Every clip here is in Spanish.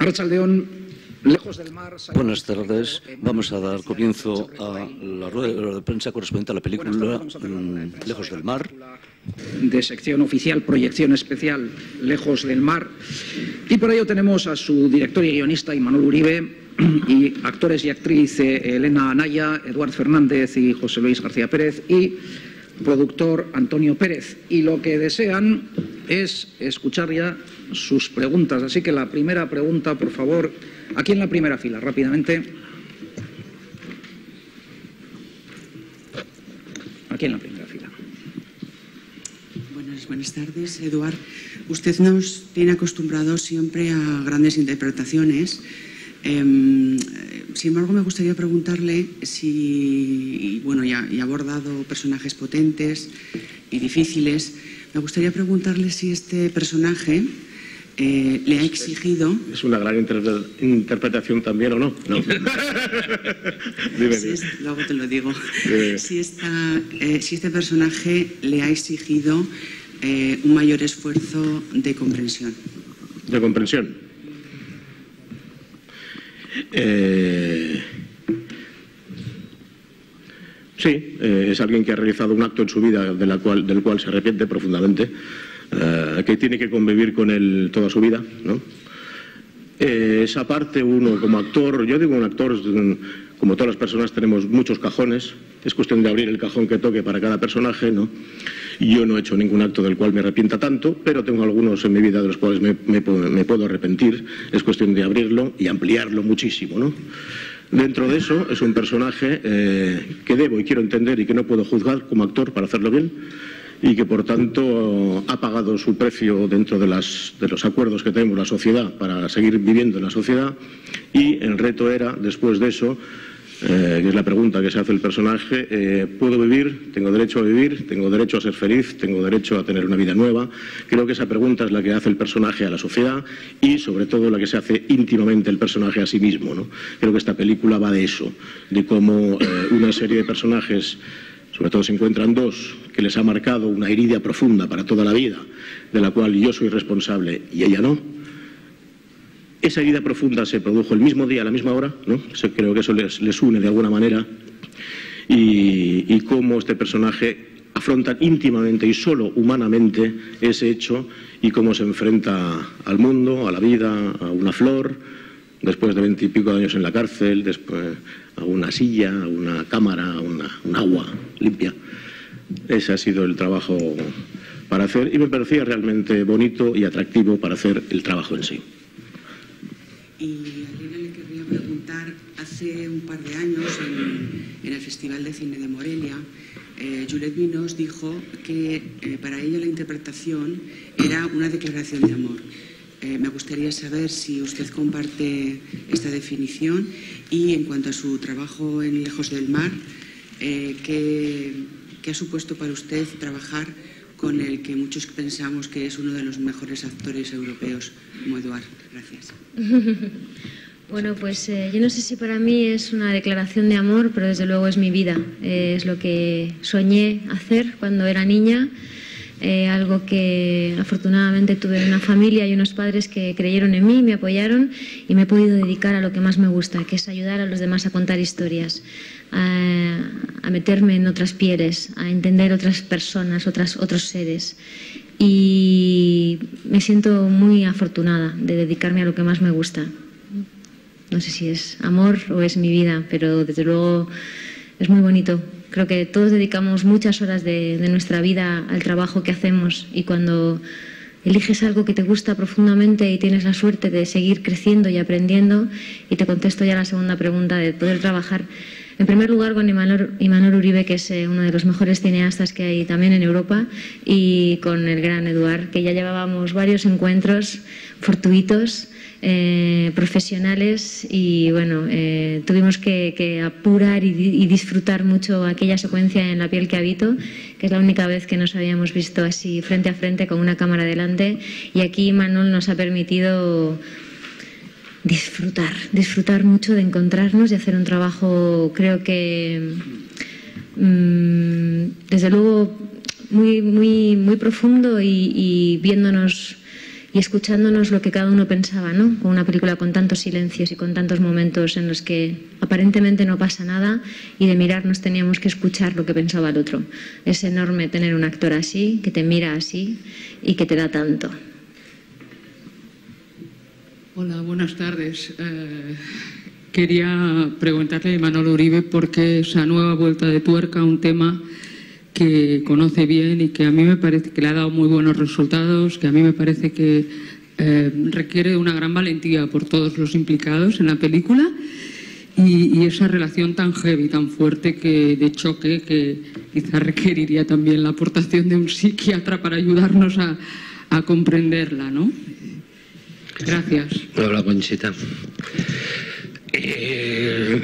Arrachaldeón, lejos del mar. Buenas tardes. Vamos a dar comienzo a la rueda de prensa correspondiente a la película mm, Lejos del mar. De sección oficial, proyección especial Lejos del mar. Y por ello tenemos a su director y guionista, Imanol Uribe, y actores y actriz Elena Anaya, Eduard Fernández y José Luis García Pérez y productor Antonio Pérez. Y lo que desean es escuchar ya sus preguntas. Así que la primera pregunta, por favor, aquí en la primera fila, rápidamente. Aquí en la primera fila. Buenas, tardes, Eduard. Usted nos tiene acostumbrados siempre a grandes interpretaciones. Eh, sin embargo, me gustaría preguntarle si, bueno, ya, ya ha abordado personajes potentes y difíciles, me gustaría preguntarle si este personaje eh, le ha exigido. Es una gran interpretación también, ¿o no? no. si luego te lo digo. Si, esta, eh, si, este personaje le ha exigido eh, un mayor esfuerzo de comprensión. ¿De comprensión? sí, es alguien que ha realizado un acto en su vida de la cual, del cual se arrepiente profundamente eh, que tiene que convivir con él toda su vida, ¿no? Eh, esa parte uno como actor, yo digo un actor, como todas las personas tenemos muchos cajones, es cuestión de abrir el cajón que toque para cada personaje, ¿no? Yo no he hecho ningún acto del cual me arrepienta tanto, pero tengo algunos en mi vida de los cuales me, puedo arrepentir, es cuestión de abrirlo y ampliarlo muchísimo, ¿no? Dentro de eso es un personaje eh, que debo y quiero entender y que no puedo juzgar como actor para hacerlo bien, y que por tanto ha pagado su precio dentro de, los acuerdos que tenemos la sociedad para seguir viviendo en la sociedad y el reto era, después de eso, eh, es la pregunta que se hace el personaje, eh, ¿puedo vivir? ¿Tengo derecho a vivir? ¿Tengo derecho a ser feliz? ¿Tengo derecho a tener una vida nueva? Creo que esa pregunta es la que hace el personaje a la sociedad y sobre todo la que se hace íntimamente el personaje a sí mismo. Creo que esta película va de eso, de cómo eh, una serie de personajes sobre todo se encuentran dos que les ha marcado una herida profunda para toda la vida, de la cual yo soy responsable y ella no. Esa herida profunda se produjo el mismo día, a la misma hora, ¿no? Creo que eso les, une de alguna manera. Y, y cómo este personaje afronta íntimamente y solo humanamente ese hecho y cómo se enfrenta al mundo, a la vida, a una flor, después de veintipico años en la cárcel, después a una silla, a una cámara, a un agua limpia. Ese ha sido el trabajo para hacer y me parecía realmente bonito y atractivo para hacer el trabajo en sí. Y a Lina le querría preguntar, hace un par de años en, el Festival de Cine de Morelia, eh, Juliette Minos dijo que eh, para ella la interpretación era una declaración de amor. Eh, me gustaría saber si usted comparte esta definición y en cuanto a su trabajo en Lejos del Mar, eh, ¿qué, ha supuesto para usted trabajar con el que muchos pensamos que es uno de los mejores actores europeos, como Eduard? Gracias. Bueno, pues eh, yo no sé si para mí es una declaración de amor, pero desde luego es mi vida. es lo que soñé hacer cuando era niña eh, algo que afortunadamente tuve una familia y unos padres que creyeron en mí, me apoyaron y me he podido dedicar a lo que más me gusta, que es ayudar a los demás a contar historias, a, meterme en otras pieles, a entender otras personas, otras, otros seres. Y me siento muy afortunada de dedicarme a lo que más me gusta. No sé si es amor o es mi vida, pero desde luego es muy bonito Creo que todos dedicamos muchas horas de, nuestra vida al trabajo que hacemos y cuando eliges algo que te gusta profundamente y tienes la suerte de seguir creciendo y aprendiendo, y te contesto ya la segunda pregunta de poder trabajar en primer lugar con Imanol, Uribe, que es eh, uno de los mejores cineastas que hay también en Europa, y con el gran Eduard, que ya llevábamos varios encuentros fortuitos eh, profesionales y bueno, eh, tuvimos que, apurar y, disfrutar mucho aquella secuencia en La piel que habito, que es la única vez que nos habíamos visto así frente a frente con una cámara delante y aquí Manuel nos ha permitido disfrutar, disfrutar mucho de encontrarnos y hacer un trabajo creo que mm, desde luego muy, muy, muy profundo y viéndonos y escuchándonos lo que cada uno pensaba, ¿no? Con una película con tantos silencios y con tantos momentos en los que aparentemente no pasa nada y de mirarnos teníamos que escuchar lo que pensaba el otro. Es enorme tener un actor así, que te mira así y que te da tanto. Hola, buenas tardes. Eh, quería preguntarle a Manolo Uribe por qué esa nueva vuelta de tuerca, un tema que conoce bien y que a mí me parece que le ha dado muy buenos resultados, que a mí me parece que eh, requiere una gran valentía por todos los implicados en la película y, esa relación tan heavy, tan fuerte que de choque que quizá requeriría también la aportación de un psiquiatra para ayudarnos a, a comprenderla, ¿no? Gracias. Hola, Conchita. Eh,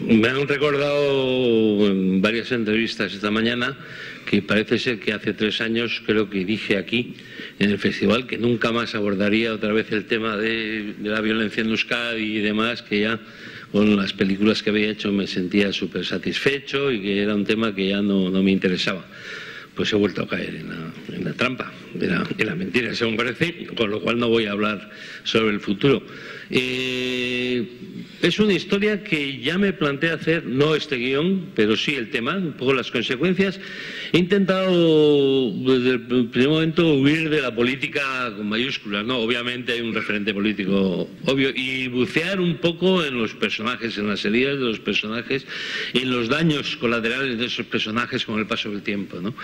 me han recordado en varias entrevistas esta mañana que parece ser que hace tres años creo que dije aquí en el festival que nunca más abordaría otra vez el tema de, la violencia en Euskadi y demás, que ya con las películas que había hecho me sentía súper satisfecho y que era un tema que ya no, me interesaba. Pues he vuelto a caer en la, trampa, en la mentira, según parece, con lo cual no voy a hablar sobre el futuro. Eh, es una historia que ya me planteé hacer, no este guion, pero sí el tema, un poco las consecuencias. He intentado desde el primer momento huir de la política con mayúsculas, ¿no? Obviamente hay un referente político obvio, y bucear un poco en los personajes, en las heridas de los personajes, en los daños colaterales de esos personajes con el paso del tiempo, ¿no?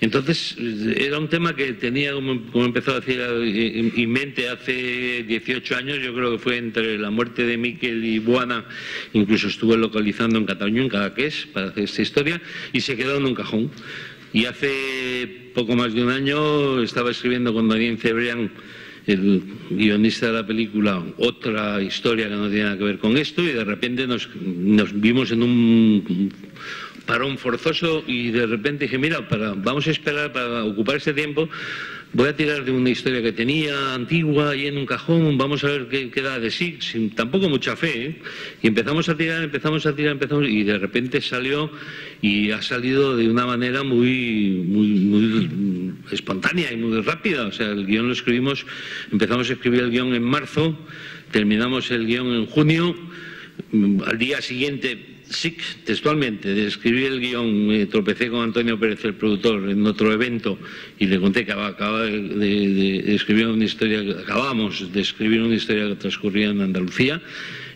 Entonces, era un tema que tenía, como, como empezó a decir, en mente hace 18 años, yo creo que fue entre la muerte de Miquel y Incluso estuve localizando en Cataluña, en Cadaqués, para hacer esta historia, y se quedó en un cajón. Y hace poco más de un año estaba escribiendo con Daniel Cebrián, el guionista de la película, otra historia que no tiene nada que ver con esto, y de repente nos, nos vimos en un parón forzoso y de repente dije, mira, para, vamos a esperar para ocupar este tiempo voy a tirar de una historia que tenía antigua y en un cajón, vamos a ver qué, queda de sí, sin tampoco mucha fe. ¿eh? Y empezamos a tirar, empezamos a tirar, empezamos y de repente salió y ha salido de una manera muy, muy, muy espontánea y muy rápida. O sea, el guion lo escribimos, empezamos a escribir el guion en marzo, terminamos el guion en junio, al día siguiente Sí, textualmente, de el guion, me tropecé con Antonio Pérez, el productor, en otro evento y le conté que acababa de, escribir una historia, acabamos de escribir una historia que transcurría en Andalucía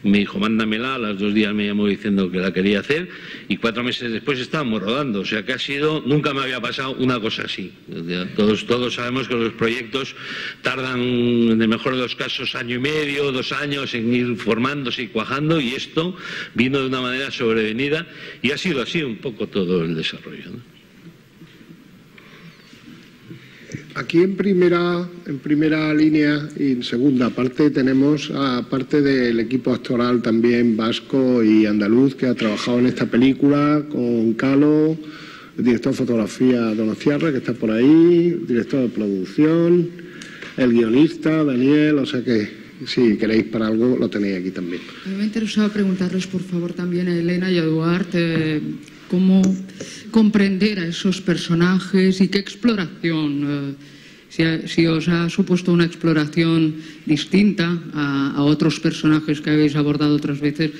me dijo, mándamela, a los dos días me llamó diciendo que la quería hacer y cuatro meses después estábamos rodando. O sea que ha sido, nunca me había pasado una cosa así. Todos, todos sabemos que los proyectos tardan, en el mejor de los casos, año y medio, dos años en ir formándose y cuajando y esto vino de una manera sobrevenida y ha sido así un poco todo el desarrollo. Aquí en primera, en primera línea y en segunda parte tenemos a parte del equipo actoral también vasco y andaluz que ha trabajado en esta película con Calo, el director de fotografía Donociarra que está por ahí, director de producción, el guionista Daniel, o sea que si queréis para algo lo tenéis aquí también. A mí me interesaba preguntarles por favor también a Elena y a Duarte cómo comprender a esos personajes y qué exploración, eh, si, os ha supuesto una exploración distinta a, otros personajes que habéis abordado otras veces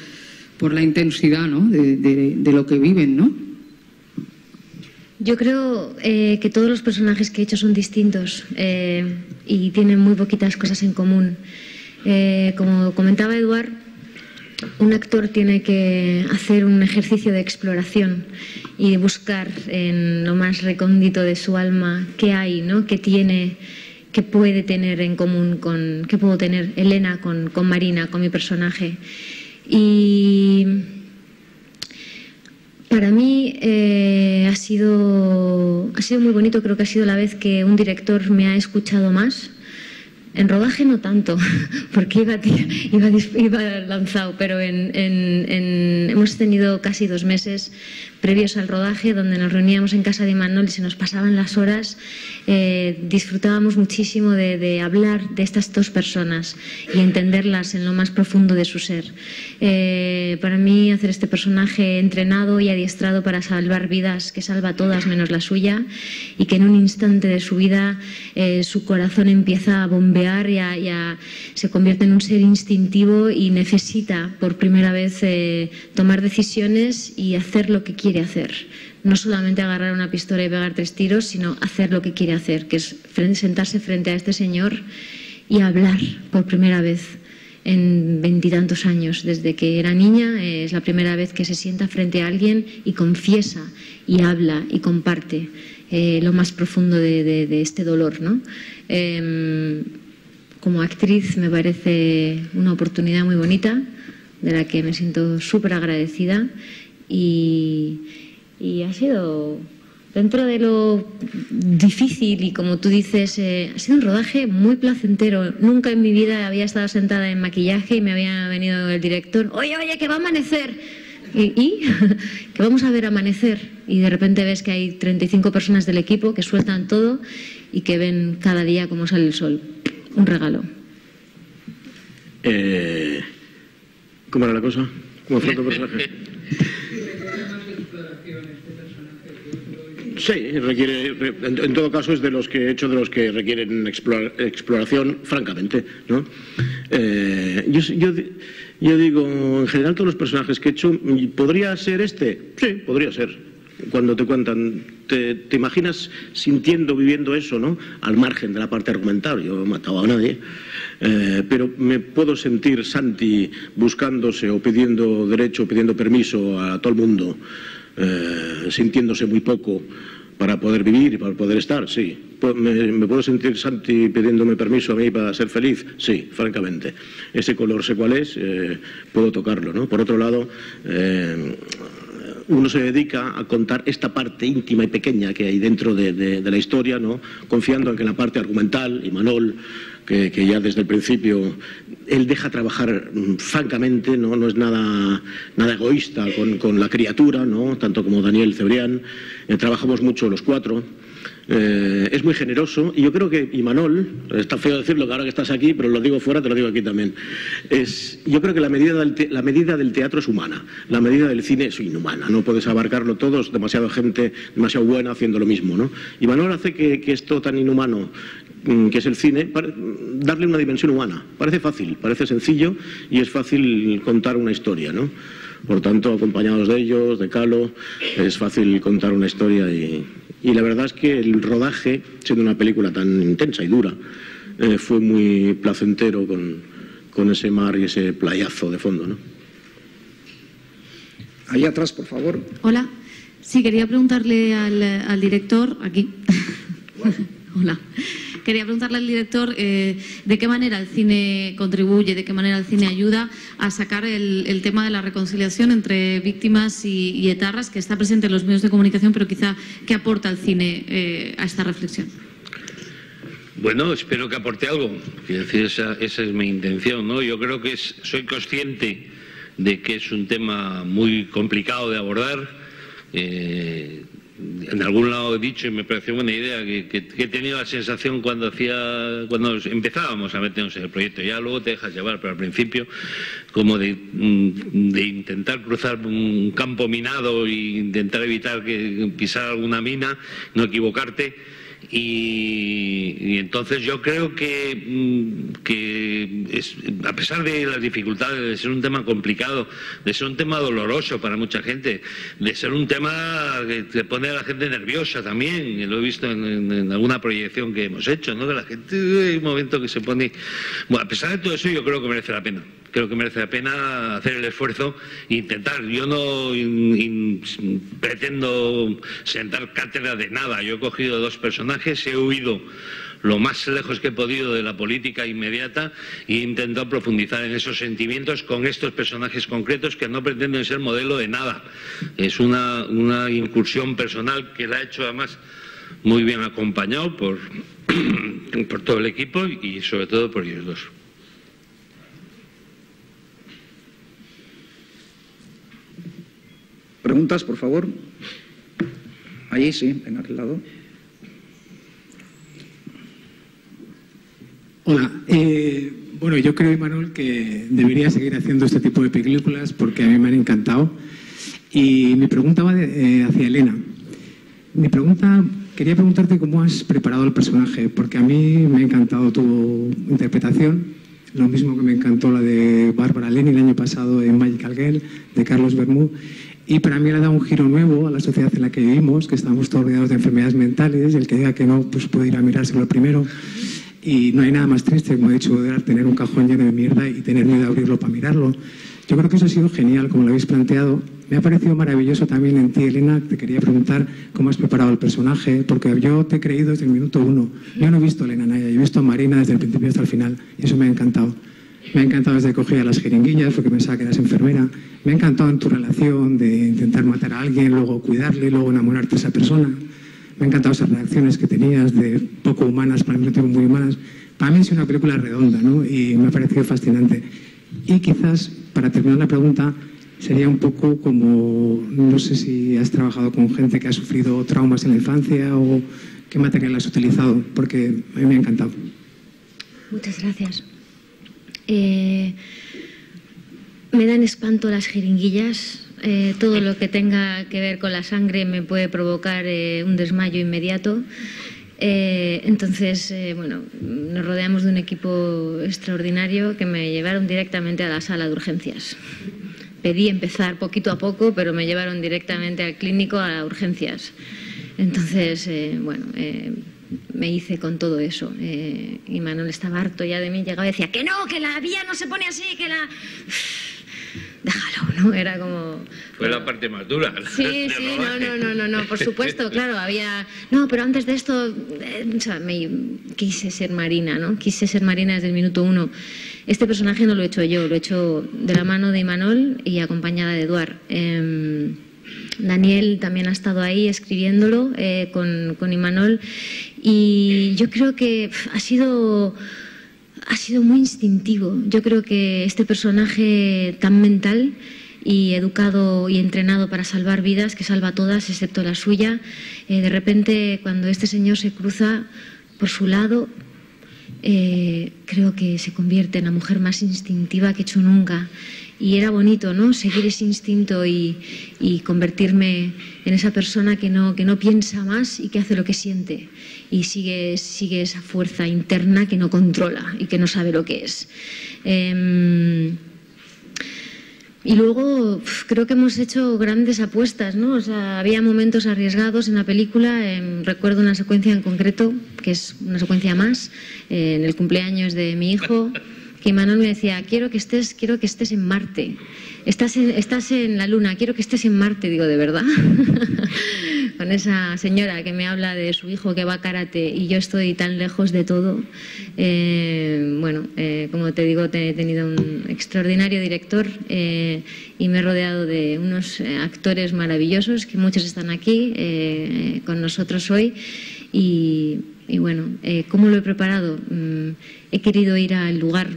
por la intensidad de, lo que viven, ¿no? Yo creo eh, que todos los personajes que he hecho son distintos eh, y tienen muy poquitas cosas en común. como comentaba Eduard, un actor tiene que hacer un ejercicio de exploración y buscar en lo más recóndito de su alma qué hay, ¿no? qué tiene, qué puede tener en común con, qué puedo tener Elena con, Marina, con mi personaje. Y para mí eh, ha, sido, ha sido muy bonito, creo que ha sido la vez que un director me ha escuchado más en rodaje no tanto, porque iba, iba, iba lanzado, pero en, hemos tenido casi dos meses previos al rodaje, donde nos reuníamos en casa de Imanol y se nos pasaban las horas, eh, disfrutábamos muchísimo de, hablar de estas dos personas y entenderlas en lo más profundo de su ser. Eh, para mí, hacer este personaje entrenado y adiestrado para salvar vidas, que salva todas menos la suya, y que en un instante de su vida eh, su corazón empieza a bombear y, se convierte en un ser instintivo y necesita por primera vez tomar decisiones y hacer lo que quiere hacer. No solamente agarrar una pistola y pegar tres tiros, sino hacer lo que quiere hacer, que es sentarse frente a este señor y hablar por primera vez en veintitantos años. Desde que era niña es la primera vez que se sienta frente a alguien y confiesa y habla y comparte eh, lo más profundo de, este dolor. ¿no? Em, como actriz me parece una oportunidad muy bonita de la que me siento súper agradecida y, ha sido dentro de lo difícil y como tú dices, eh, ha sido un rodaje muy placentero. Nunca en mi vida había estado sentada en maquillaje y me había venido el director, oye, oye, que va a amanecer. ¿Y? que vamos a ver amanecer. Y de repente ves que hay 35 personas del equipo que sueltan todo y que ven cada día cómo sale el sol. Un regalo. Eh, ¿Cómo era la cosa? ¿Cómo fue tu personaje? Sí, requiere, en, todo caso es de los que he hecho de los que requieren exploración, francamente. ¿no? Eh, yo, digo, en general todos los personajes que he hecho, ¿podría ser este? Sí, podría ser. Cuando te cuentan, te, imaginas sintiendo, viviendo eso, ¿no? Al margen de la parte argumental, yo no he matado a nadie. Eh, pero me puedo sentir Santi buscándose o pidiendo derecho, pidiendo permiso a todo el mundo eh, sintiéndose muy poco para poder vivir y para poder estar, sí. ¿Me, puedo sentir Santi pidiéndome permiso a mí para ser feliz? Sí, francamente. Ese color sé cuál es, eh, puedo tocarlo, ¿no? Por otro lado, eh, uno se dedica a contar esta parte íntima y pequeña que hay dentro de, la historia, ¿no? Confiando en que la parte argumental, y Manol que, ya desde el principio él deja trabajar mm, francamente, no, no es nada, nada egoísta con, la criatura, ¿no? tanto como Daniel Cebrián. Eh, trabajamos mucho los cuatro. Eh, es muy generoso y yo creo que Imanol, está feo decirlo que ahora que estás aquí, pero lo digo fuera, te lo digo aquí también. Es, yo creo que la medida, del la medida del teatro es humana, la medida del cine es inhumana, no puedes abarcarlo todo, es demasiada gente, demasiado buena haciendo lo mismo. ¿no? Imanol hace que, que esto tan inhumano Mm, que es el cine, darle una dimensión humana. Parece fácil, parece sencillo y es fácil contar una historia, ¿no? Por tanto, acompañados de ellos, de Calo, es fácil contar una historia y, la verdad es que el rodaje, siendo una película tan intensa y dura, eh, fue muy placentero con, ese mar y ese playazo de fondo, ¿no? Ahí atrás, por favor. Hola. Sí, quería preguntarle al, al director, aquí. Hola. Quería preguntarle al director eh, de qué manera el cine contribuye, de qué manera el cine ayuda a sacar el, tema de la reconciliación entre víctimas y, etarras, que está presente en los medios de comunicación, pero quizá qué aporta el cine eh, a esta reflexión. Bueno, espero que aporte algo. decir, esa, es mi intención. Yo creo que soy consciente de que es un tema muy complicado de abordar. Eh, en algún lado he dicho y me pareció buena idea que, he tenido la sensación cuando hacía cuando empezábamos a meternos en el proyecto. Ya luego te dejas llevar pero al principio como de, mm, de intentar cruzar un campo minado e intentar evitar que pisar alguna mina no equivocarte y, entonces yo creo que, mm, a pesar de las dificultades, de ser un tema complicado, de ser un tema doloroso para mucha gente, de ser un tema que pone a la gente nerviosa también, lo he visto en, alguna proyección que hemos hecho, ¿no? de la gente, hay un momento que se pone... Bueno, a pesar de todo eso yo creo que merece la pena creo que merece la pena hacer el esfuerzo e intentar. Yo no pretendo sentar cátedra de nada. Yo he cogido dos personajes, he huido lo más lejos que he podido de la política inmediata e intentado profundizar en esos sentimientos con estos personajes concretos que no pretenden ser modelo de nada. Es una, incursión personal que la he hecho además muy bien acompañado por, por todo el equipo y sobre todo por ellos dos. Preguntas, por favor. Allí sí, en aquel lado. Hola. Eh, bueno, yo creo, Manuel, que debería seguir haciendo este tipo de películas porque a mí me han encantado. Y mi pregunta va eh, hacia Elena. Mi pregunta, quería preguntarte cómo has preparado el personaje, porque a mí me ha encantado tu interpretación, lo mismo que me encantó la de Bárbara Leni el año pasado en Magical Girl, de Carlos Bermú. Y para mí le ha dado un giro nuevo a la sociedad en la que vivimos, que estamos todos rodeados de enfermedades mentales, y el que diga que no, pues puede ir a mirárselo primero. Y no hay nada más triste, como he dicho, de tener un cajón lleno de mierda y tener miedo a abrirlo para mirarlo. Yo creo que eso ha sido genial, como lo habéis planteado. Me ha parecido maravilloso también en ti, Elena. Te quería preguntar cómo has preparado el personaje, porque yo te he creído desde el minuto uno. Yo no he visto a Elena Naya, he visto a Marina desde el principio hasta el final, y eso me ha encantado. Me ha encantado desde que cogía las jeringuillas, porque pensaba que eras enfermera. Me ha encantado en tu relación de intentar matar a alguien, luego cuidarle, luego enamorarte de esa persona. Me han encantado esas reacciones que tenías de poco humanas, para mí muy humanas. Para mí es una película redonda, ¿no? Y me ha parecido fascinante. Y quizás, para terminar la pregunta, sería un poco como, no sé si has trabajado con gente que ha sufrido traumas en la infancia o qué material has utilizado, porque a mí me ha encantado. Muchas gracias. Eh, me dan espanto las jeringuillas, eh, todo lo que tenga que ver con la sangre me puede provocar eh, un desmayo inmediato. Entonces, bueno, nos rodeamos de un equipo extraordinario que me llevaron directamente a la sala de urgencias. Pedí empezar poquito a poco, pero me llevaron directamente al clínico a urgencias. Entonces, bueno, me hice con todo eso. y Manuel estaba harto ya de mí, llegaba y decía, que no, que la vía no se pone así, que la déjalo, ¿no? Era como... Fue la parte más dura. Sí, sí, no, no, no, no, no, por supuesto, claro, había... No, pero antes de esto, eh, o sea, me quise ser Marina, ¿no? Quise ser Marina desde el minuto uno. Este personaje no lo he hecho yo, lo he hecho de la mano de Imanol y acompañada de Eduard. Em, Daniel también ha estado ahí escribiéndolo eh, con, con Imanol y yo creo que ha sido ha sido muy instintivo. Yo creo que este personaje tan mental y educado y entrenado para salvar vidas, que salva todas excepto la suya, eh, de repente cuando este señor se cruza por su lado, eh, creo que se convierte en la mujer más instintiva que he hecho nunca y era bonito, ¿no? Seguir ese instinto y, convertirme en esa persona que no, que no piensa más y que hace lo que siente y sigue, sigue esa fuerza interna que no controla y que no sabe lo que es. Em, y luego creo que hemos hecho grandes apuestas, ¿no? O sea, había momentos arriesgados en la película. Em, recuerdo una secuencia en concreto, que es una secuencia más, eh, en el cumpleaños de mi hijo que Manuel me decía, quiero que estés, quiero que estés en Marte, estás en, estás en la Luna, quiero que estés en Marte, digo, ¿de verdad? Con esa señora que me habla de su hijo que va a karate y yo estoy tan lejos de todo. Eh, bueno, eh, como te digo, he tenido un extraordinario director eh, y me he rodeado de unos actores maravillosos, que muchos están aquí con nosotros hoy. Y, y bueno, ¿cómo lo he preparado? Mm, he querido ir al lugar,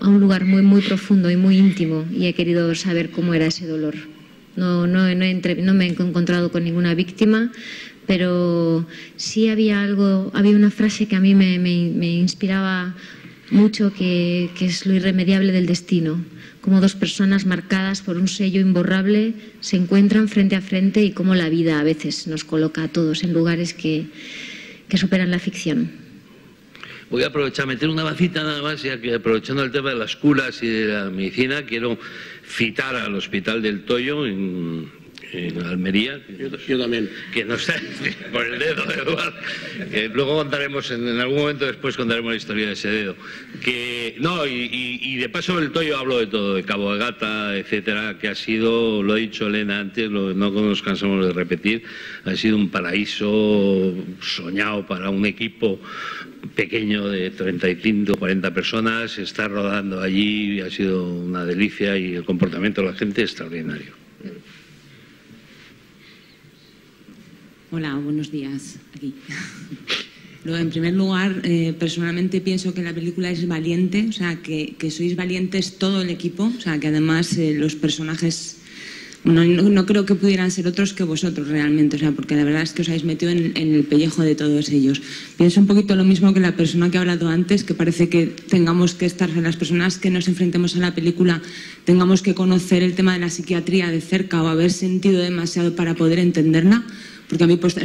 a un lugar muy, muy profundo y muy íntimo y he querido saber cómo era ese dolor. No, no, no, me he encontrado con ninguna víctima, pero sí había algo, había una frase que a mí me, inspiraba mucho, que, que, es lo irremediable del destino. Como dos personas marcadas por un sello imborrable se encuentran frente a frente y cómo la vida a veces nos coloca a todos en lugares que, que superan la ficción. Voy a aprovechar, meter una vacita nada más, ya que aprovechando el tema de las curas y de la medicina, quiero citar al Hospital del Toyo en, Almería. Yo, también. Que no está por el dedo, Eduardo. Que luego contaremos, en, algún momento después contaremos la historia de ese dedo. Que, no, y, de paso el Toyo hablo de todo, de Cabo de Gata, etcétera, que ha sido, lo ha dicho Elena antes, no nos cansamos de repetir, ha sido un paraíso soñado para un equipo pequeño de 35 40 personas, está rodando allí, ha sido una delicia y el comportamiento de la gente extraordinario. Hola, buenos días. Aquí. En primer lugar, eh, personalmente pienso que la película es valiente, o sea, que, sois valientes todo el equipo, o sea, que además eh, los personajes no, creo que pudieran ser otros que vosotros realmente, o sea, porque la verdad es que os habéis metido en, el pellejo de todos ellos. Pienso un poquito lo mismo que la persona que ha hablado antes, que parece que tengamos que estar, las personas que nos enfrentemos a la película, tengamos que conocer el tema de la psiquiatría de cerca o haber sentido demasiado para poder entenderla. Porque a mí pues,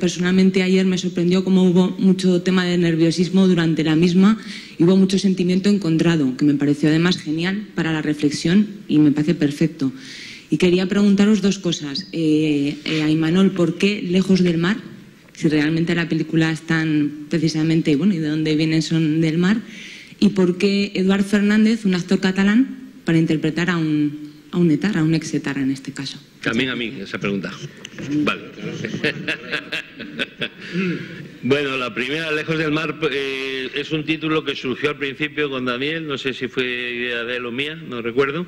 personalmente ayer me sorprendió cómo hubo mucho tema de nerviosismo durante la misma y hubo mucho sentimiento encontrado, que me pareció además genial para la reflexión y me parece perfecto. Y quería preguntaros dos cosas. Eh, eh, a Imanol, ¿por qué Lejos del Mar? Si realmente la película es tan precisamente, bueno, y de dónde vienen son del mar. ¿Y por qué Eduard Fernández, un actor catalán, para interpretar a un, a un etar, a un ex-etar en este caso? También a mí, esa pregunta. Vale. Bueno, la primera, Lejos del Mar, eh, es un título que surgió al principio con Daniel, no sé si fue idea de él o mía, no recuerdo.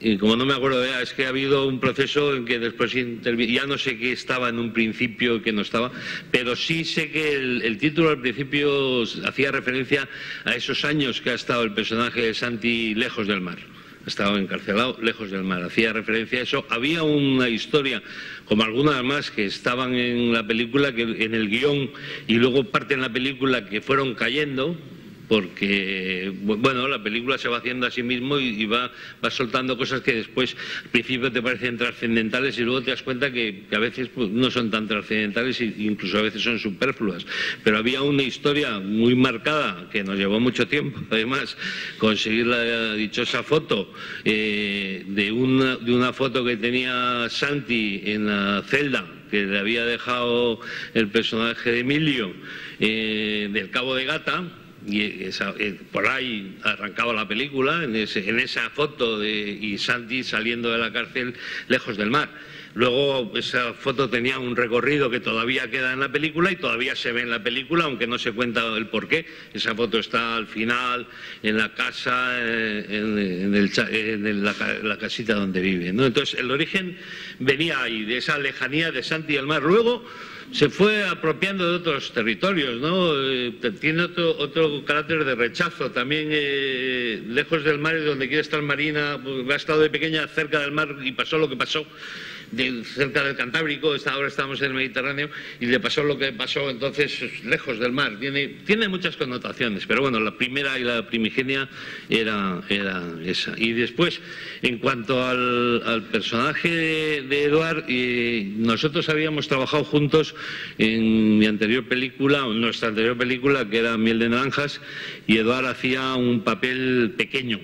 Y como no me acuerdo, es que ha habido un proceso en que después ya no sé qué estaba en un principio qué no estaba, pero sí sé que el, título al principio hacía referencia a esos años que ha estado el personaje de Santi lejos del mar ha estado encarcelado lejos del mar. Hacía referencia a eso. Había una historia, como algunas más que estaban en la película, que en el guion y luego parte en la película que fueron cayendo, porque bueno, la película se va haciendo a sí mismo y, va, soltando cosas que después al principio te parecen trascendentales y luego te das cuenta que, a veces pues, no son tan trascendentales e incluso a veces son superfluas. Pero había una historia muy marcada que nos llevó mucho tiempo, además, conseguir la dichosa foto eh, de, una, de una foto que tenía Santi en la celda que le había dejado el personaje de Emilio eh, del Cabo de Gata, y eh, por ahí arrancaba la película, en, esa foto de y Santi saliendo de la cárcel lejos del mar. Luego esa foto tenía un recorrido que todavía queda en la película y todavía se ve en la película, aunque no se cuenta el por qué. Esa foto está al final, en la casa, eh, en, la, casita donde vive. Entonces el origen venía ahí, de esa lejanía de Santi y el mar. Luego se fue apropiando de otros territorios, ¿no? Eh, tiene otro, otro carácter de rechazo. También eh, lejos del mar, donde quiere estar Marina, pues, ha estado de pequeña cerca del mar y pasó lo que pasó cerca del Cantábrico, ahora estamos en el Mediterráneo, y le pasó lo que pasó entonces lejos del mar. Tiene, tiene muchas connotaciones, pero bueno, la primera y la primigenia era, era esa. Y después, en cuanto al, personaje de Eduard, eh, nosotros habíamos trabajado juntos en mi anterior película, nuestra anterior película, que era Miel de Naranjas, y Eduard hacía un papel pequeño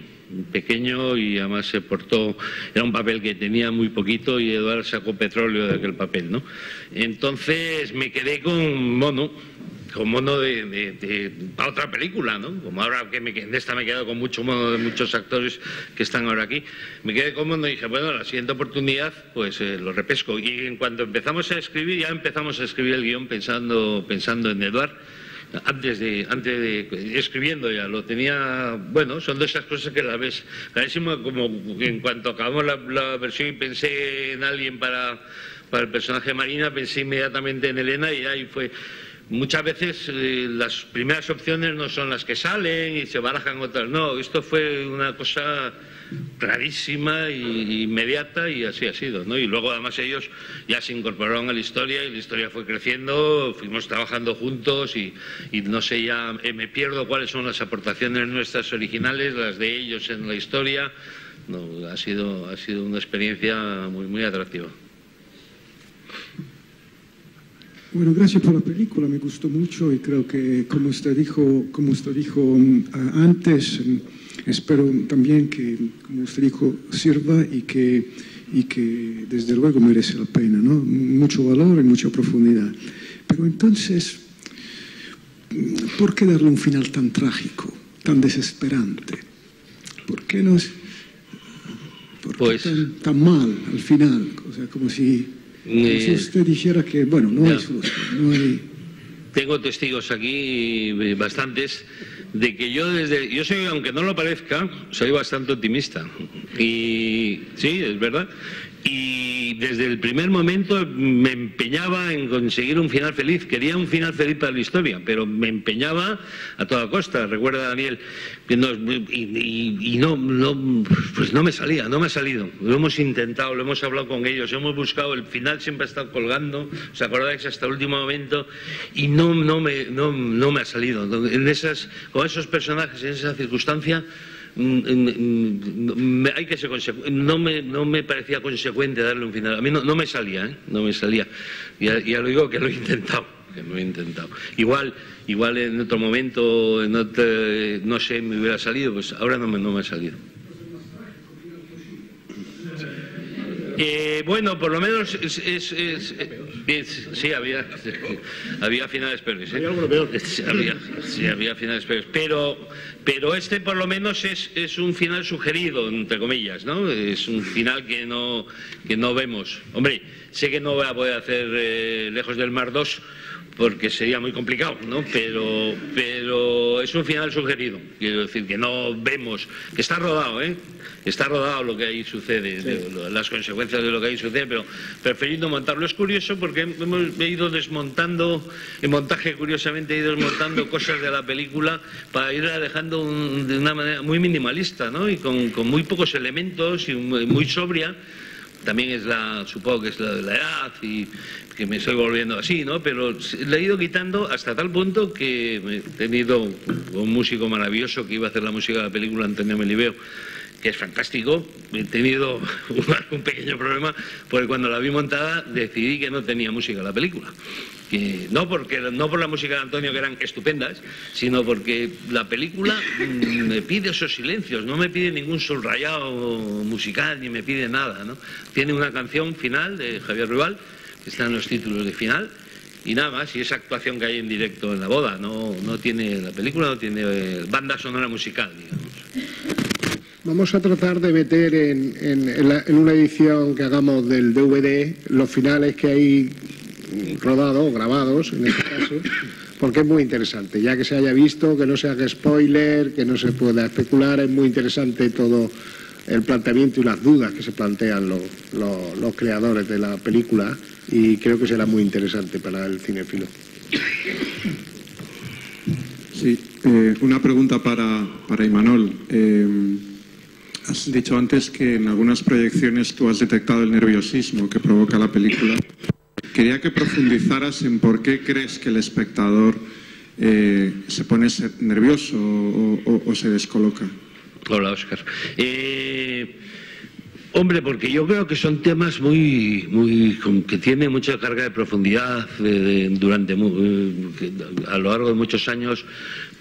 pequeño y además se portó, era un papel que tenía muy poquito y Eduardo sacó petróleo de aquel papel, ¿no? Entonces me quedé con mono, con mono de, para otra película, ¿no? Como ahora que me, de esta me he quedado con mucho mono de muchos actores que están ahora aquí. Me quedé con mono y dije, bueno, la siguiente oportunidad, pues eh, lo repesco. Y en cuanto empezamos a escribir, ya empezamos a escribir el guion pensando, pensando en Eduard antes de, antes de escribiendo ya, lo tenía, bueno, son de esas cosas que la ves clarísimo, como en cuanto acabamos la, versión y pensé en alguien para, para el personaje de Marina, pensé inmediatamente en Elena y ahí fue muchas veces eh, las primeras opciones no son las que salen y se barajan otras. No, esto fue una cosa clarísima e inmediata y así ha sido. ¿no? Y luego además ellos ya se incorporaron a la historia y la historia fue creciendo, fuimos trabajando juntos y, no sé ya, me pierdo cuáles son las aportaciones nuestras originales, las de ellos en la historia. No, ha, sido, ha sido una experiencia muy, muy atractiva. Bueno, gracias por la película, me gustó mucho y creo que, como usted dijo, como usted dijo mm, antes, mm, espero también que, como usted dijo, sirva y que, y que desde luego merece la pena, ¿no? Mucho valor y mucha profundidad. Pero entonces, ¿por qué darle un final tan trágico, tan desesperante? ¿Por qué no es pues, tan, mal al final? O sea, como si si usted dijera que, bueno, no, hay solución, Tengo testigos aquí, eh, bastantes, de que yo desde, yo soy, aunque no lo parezca, soy bastante optimista. Y sí, es verdad. Y y desde el primer momento me empeñaba en conseguir un final feliz. Quería un final feliz para la historia, pero me empeñaba a toda costa. Recuerda, Daniel, y, no, pues no me salía, no me ha salido. Lo hemos intentado, lo hemos hablado con ellos, hemos buscado, el final siempre ha estado colgando, ¿os acordáis? Hasta el último momento, y no, no, me, no, no me ha salido. En esas, con esos personajes, en esa circunstancia, Mm, mm, mm, hay que ser no me, no me parecía consecuente darle un final. A mí no, no me salía, ¿eh? no me salía. Ya, ya, lo digo que lo he intentado, que lo he intentado. Igual, igual en otro momento, no sé, me hubiera salido, pues ahora no me, no me ha salido. Eh, bueno, por lo menos es, es, es, sí, había, había finales peores. ¿eh? Había, sí, había finales peores. Pero, pero este por lo menos es, es un final sugerido, entre comillas, ¿no? Es un final que no, que no vemos. Hombre, sé que no voy a poder hacer eh, Lejos del Mar 2 porque sería muy complicado, ¿no? Pero, pero es un final sugerido, quiero decir, que no vemos, que está rodado, ¿eh? Está rodado lo que ahí sucede, las consecuencias de lo que ahí sucede, pero preferiendo montarlo. Es curioso porque hemos ido desmontando, en montaje curiosamente he ido desmontando cosas de la película para irla dejando de una manera muy minimalista, ¿no? Y con, muy pocos elementos y muy, sobria también es la, supongo que es la de la edad y que me estoy volviendo así, ¿no? Pero le he ido quitando hasta tal punto que he tenido un músico maravilloso que iba a hacer la música de la película, Antonio Melibeo, es fantástico. He tenido un pequeño problema porque cuando la vi montada decidí que no tenía música la película. Que no, porque, no por la música de Antonio, que eran estupendas, sino porque la película mm, me pide esos silencios, no me pide ningún subrayado musical ni me pide nada. ¿no? Tiene una canción final de Javier Rival, que está en los títulos de final, y nada más, y esa actuación que hay en directo en la boda, no, no tiene, la película no tiene eh, banda sonora musical, digamos. Vamos a tratar de meter en, una edición que hagamos del DVD los finales que hay rodados, grabados en este caso, porque es muy interesante, ya que se haya visto, que no se haga spoiler, que no se pueda especular, es muy interesante todo el planteamiento y las dudas que se plantean los, creadores de la película y creo que será muy interesante para el cinefilo. Sí, eh, una pregunta para, para Imanol. Eh, Has dicho antes que en algunas proyecciones tú has detectado el nerviosismo que provoca la película. Quería que profundizaras en por qué crees que el espectador eh, se pone nervioso o, se descoloca. Hola, Oscar. Eh, hombre, porque yo creo que son temas muy, muy que tienen mucha carga de profundidad durante eh, a lo largo de muchos años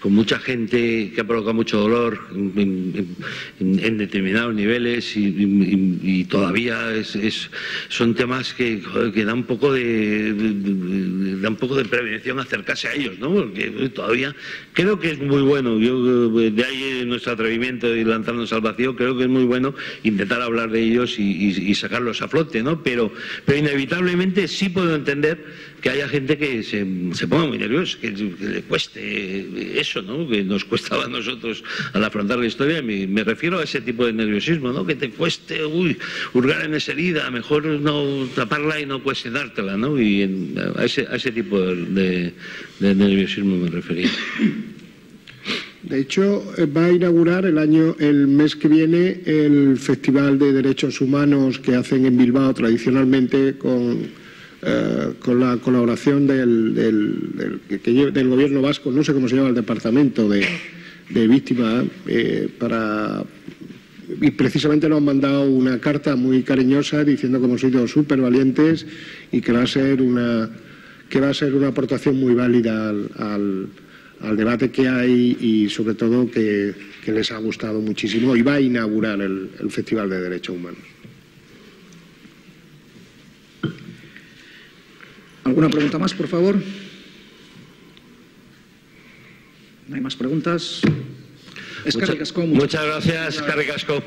con mucha gente que ha provocado mucho dolor en, determinados niveles y, todavía es, son temas que, que dan un poco de, un poco de prevención acercarse a ellos, ¿no? Porque todavía creo que es muy bueno. Yo de ahí nuestro atrevimiento y lanzarnos al vacío creo que es muy bueno intentar hablar de ellos y, sacarlos a flote, ¿no? Pero, pero inevitablemente sí puedo entender que haya gente que se, se ponga muy nerviosa, que, le cueste eso, ¿no? Que nos cuestaba a nosotros al afrontar la historia. Me, me, refiero a ese tipo de nerviosismo, ¿no? Que te cueste, uy, hurgar en esa herida, mejor no taparla y no cuestionártela, ¿no? Y a, ese, a ese tipo de, de nerviosismo me refería. De hecho, va a inaugurar el año, el mes que viene, el Festival de Derechos Humanos que hacen en Bilbao tradicionalmente con eh, con la colaboración del, del, gobierno vasco, no sé cómo se llama el departamento de, víctimas, eh, para y precisamente nos han mandado una carta muy cariñosa diciendo que hemos sido súper valientes y que va a ser una que va a ser una aportación muy válida al, debate que hay y sobre todo que, les ha gustado muchísimo y va a inaugurar el Festival de Derechos Humanos. ¿Alguna pregunta más, por favor? ¿No hay más preguntas? Muchas gracias, Carricasco.